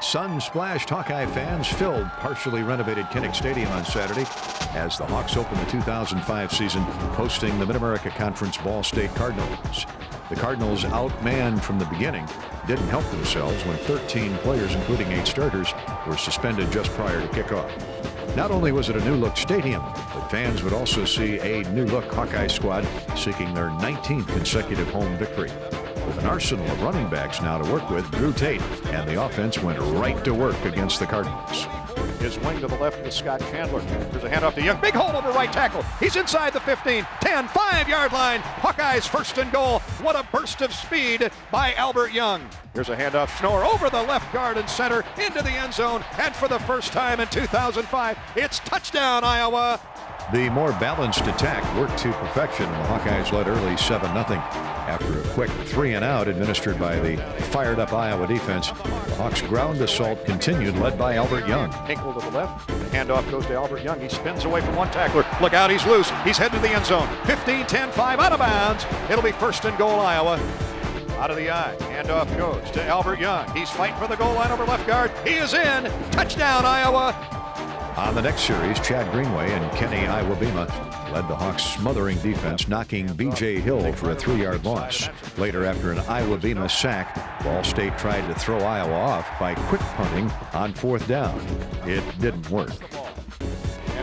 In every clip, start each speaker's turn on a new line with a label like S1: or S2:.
S1: Sun-splashed Hawkeye fans filled partially renovated Kinnick Stadium on Saturday as the Hawks opened the 2005 season hosting the Mid-America Conference Ball State Cardinals. The Cardinals, outmanned from the beginning, didn't help themselves when 13 players, including eight starters, were suspended just prior to kickoff. Not only was it a new-look stadium, but fans would also see a new-look Hawkeye squad seeking their 19th consecutive home victory. An arsenal of running backs now to work with, Drew Tate and the offense went right to work against the Cardinals.
S2: His wing to the left with Scott Chandler. There's a handoff to Young. Big hole over right tackle. He's inside the 15, 10, 5 yard line. Hawkeyes first and goal. What a burst of speed by Albert Young. Here's a handoff. Schnoor over the left guard and center into the end zone. And for the first time in 2005, it's touchdown, Iowa.
S1: The more balanced attack worked to perfection, the Hawkeyes led early 7 0. After a quick three and out administered by the fired up Iowa defense, the Hawks' ground assault continued, led by Albert Young.
S2: Hinkle to the left. Handoff goes to Albert Young. He spins away from one tackler. Look out, he's loose. He's headed to the end zone. 15 10 5 out of bounds. It'll be first and goal, Iowa. Out of the eye. Handoff goes to Albert Young. He's fighting for the goal line over left guard. He is in. Touchdown, Iowa.
S1: On the next series, Chad Greenway and Kenny Iwebema led the Hawks' smothering defense, knocking B.J. Hill for a three-yard loss. Later, after an Iwebema sack, Ball State tried to throw Iowa off by quick punting on fourth down. It didn't work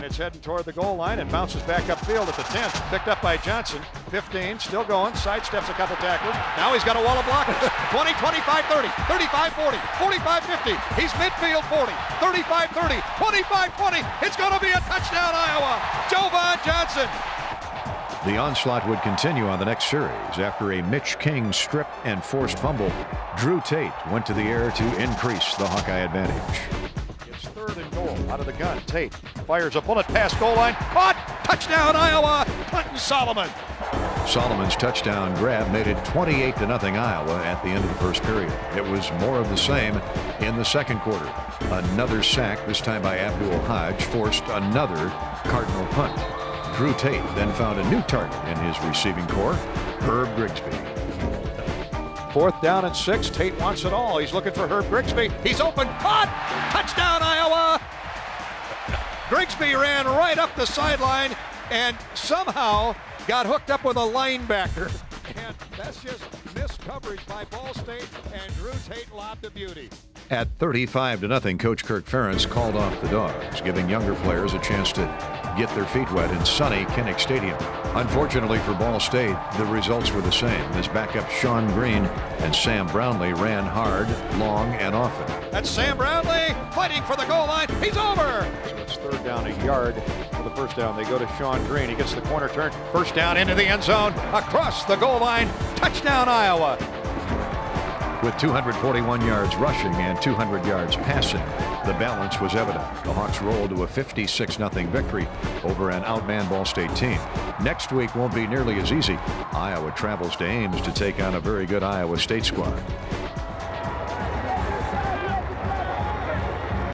S2: it's heading toward the goal line and bounces back upfield at the 10. Picked up by Johnson. 15, still going, sidesteps a couple tacklers. Now he's got a wall of blockers. 20, 25, 30, 35, 40, 45, 50. He's midfield 40, 35, 30, 25, 20. It's going to be a touchdown, Iowa. Jovon Johnson.
S1: The onslaught would continue on the next series. After a Mitch King strip and forced fumble, Drew Tate went to the air to increase the Hawkeye advantage
S2: out of the gun. Tate fires a bullet past goal line. Caught! Touchdown, Iowa! Clinton Solomon.
S1: Solomon's touchdown grab made it 28 to nothing Iowa at the end of the first period. It was more of the same in the second quarter. Another sack, this time by Abdul Hodge, forced another Cardinal punt. Drew Tate then found a new target in his receiving corps, Herb Grigsby.
S2: Fourth down and six. Tate wants it all. He's looking for Herb Grigsby. He's open. Caught! Touchdown, Iowa! Grigsby ran right up the sideline and somehow got hooked up with a linebacker. And that's just missed coverage by Ball State, and Drew Tate lobbed beauty.
S1: At 35 to nothing, Coach Kirk Ferentz called off the Dogs, giving younger players a chance to get their feet wet in sunny Kinnick Stadium. Unfortunately for Ball State, the results were the same as backup Shonn Greene and Sam Brownlee ran hard, long, and often.
S2: That's Sam Brownlee fighting for the goal line. He's over. So it's third down, a yard for the first down. They go to Shonn Greene. He gets the corner turn. First down into the end zone, across the goal line. Touchdown, Iowa.
S1: With 241 yards rushing and 200 yards passing, the balance was evident. The Hawks rolled to a 56-0 victory over an outman Ball State team. Next week won't be nearly as easy. Iowa travels to Ames to take on a very good Iowa State squad.